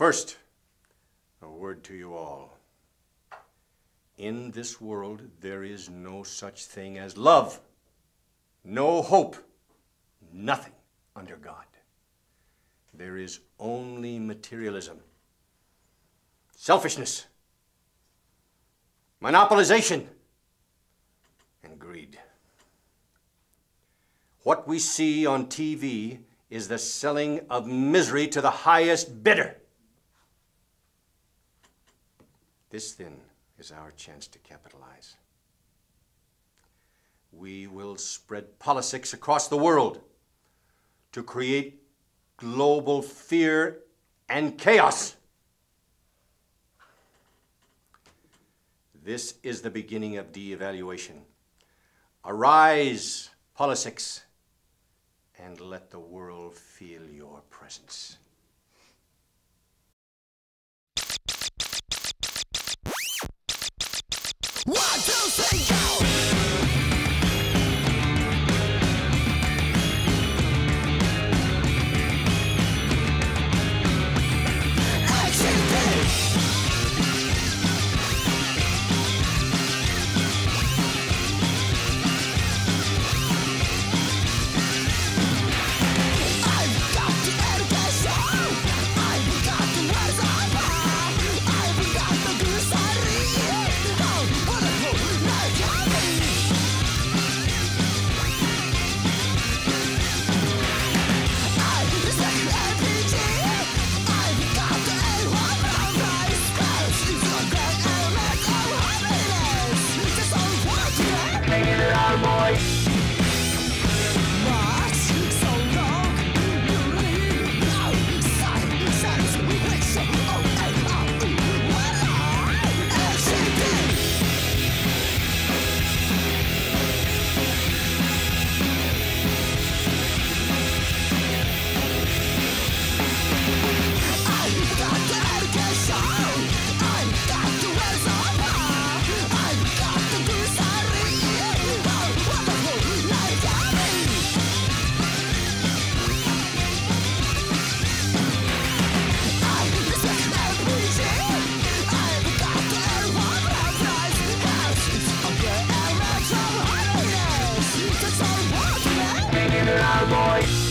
First, a word to you all. In this world, there is no such thing as love, no hope, nothing under God. There is only materialism, selfishness, monopolization, and greed. What we see on TV is the selling of misery to the highest bidder. This, then, is our chance to capitalize. We will spread POLYSICS across the world to create global fear and chaos. This is the beginning of de evolution. Arise, POLYSICS, and let the world feel your presence. One, two, three. hear our voice